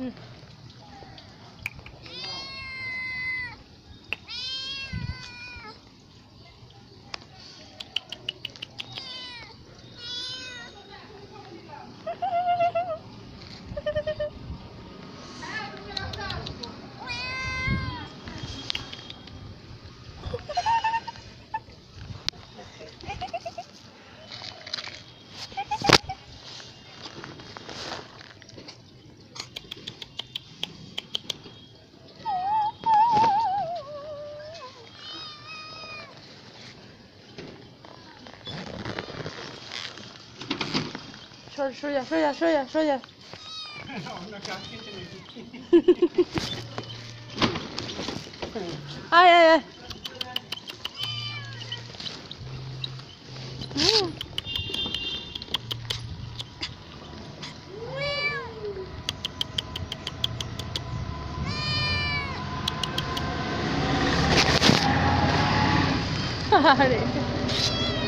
嗯。Şöyle şuraya şuraya şuraya şuraya. Ay ay ay.